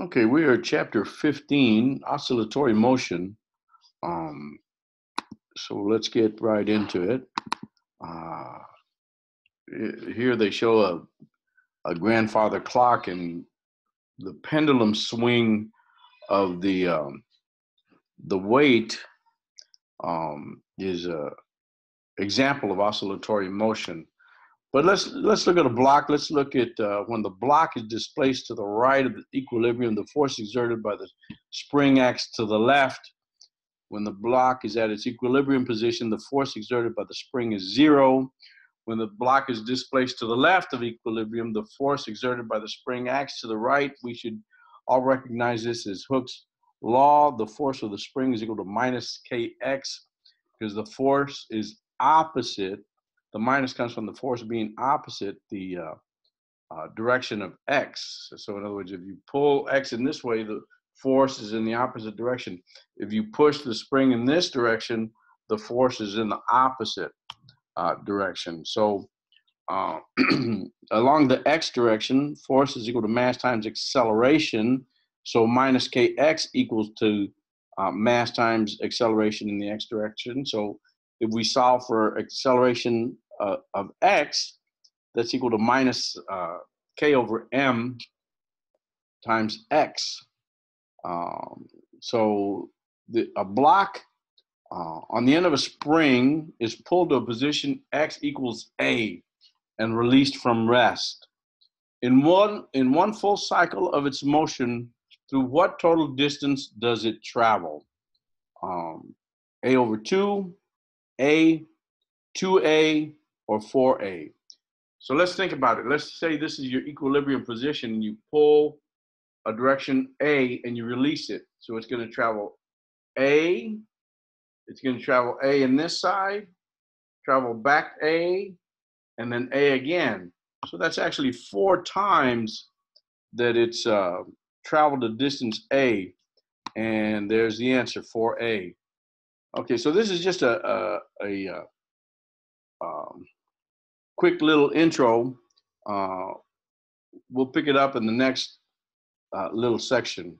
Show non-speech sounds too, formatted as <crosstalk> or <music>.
Okay, we are chapter 15, oscillatory motion. Um, so let's get right into it. Uh, here they show a, a grandfather clock and the pendulum swing of the um, the weight um, is a example of oscillatory motion. But let's let's look at a block. Let's look at uh, when the block is displaced to the right of the equilibrium, the force exerted by the spring acts to the left. When the block is at its equilibrium position, the force exerted by the spring is zero. When the block is displaced to the left of equilibrium, the force exerted by the spring acts to the right. We should all recognize this as Hooke's law. The force of the spring is equal to minus kx because the force is opposite the minus comes from the force being opposite the uh, uh, direction of x. So in other words, if you pull x in this way, the force is in the opposite direction. If you push the spring in this direction, the force is in the opposite uh, direction. So uh, <clears throat> along the x direction, force is equal to mass times acceleration. So minus kx equals to uh, mass times acceleration in the x direction. So if we solve for acceleration uh, of x, that's equal to minus uh, k over m times x. Um, so the, a block uh, on the end of a spring is pulled to a position x equals a and released from rest. In one, in one full cycle of its motion, through what total distance does it travel? Um, a over 2, a, 2a, or 4a. So let's think about it. Let's say this is your equilibrium position you pull a direction A and you release it. So it's going to travel A, it's going to travel A in this side, travel back A, and then A again. So that's actually four times that it's uh, traveled the distance A. And there's the answer, 4A. Okay, so this is just a, a, a, uh, um, quick little intro. Uh, we'll pick it up in the next uh, little section.